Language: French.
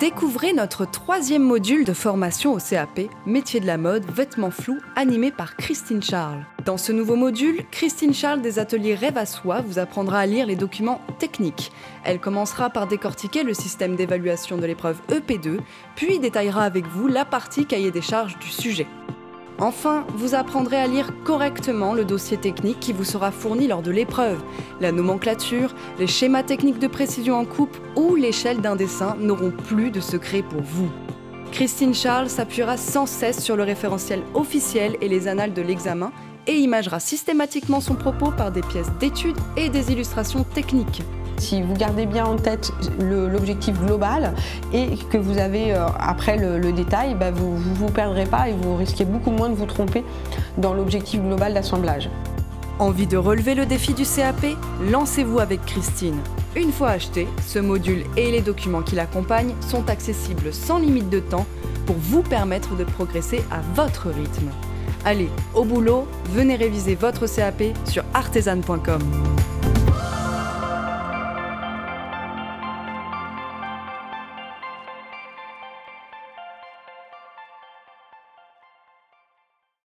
Découvrez notre troisième module de formation au CAP, métier de la mode, vêtements flous, animé par Christine Charles. Dans ce nouveau module, Christine Charles des ateliers Rêve à soi vous apprendra à lire les documents techniques. Elle commencera par décortiquer le système d'évaluation de l'épreuve EP2, puis détaillera avec vous la partie cahier des charges du sujet. Enfin, vous apprendrez à lire correctement le dossier technique qui vous sera fourni lors de l'épreuve. La nomenclature, les schémas techniques de précision en coupe ou l'échelle d'un dessin n'auront plus de secret pour vous. Christine Charles s'appuiera sans cesse sur le référentiel officiel et les annales de l'examen et imagera systématiquement son propos par des pièces d'études et des illustrations techniques. Si vous gardez bien en tête l'objectif global et que vous avez euh, après le, détail, bah, vous ne vous, perdrez pas et vous risquez beaucoup moins de vous tromper dans l'objectif global d'assemblage. Envie de relever le défi du CAP Lancez-vous avec Christine. Une fois acheté, ce module et les documents qui l'accompagnent sont accessibles sans limite de temps pour vous permettre de progresser à votre rythme. Allez, au boulot, venez réviser votre CAP sur artisan.com.